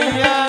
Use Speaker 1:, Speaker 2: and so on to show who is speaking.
Speaker 1: मैया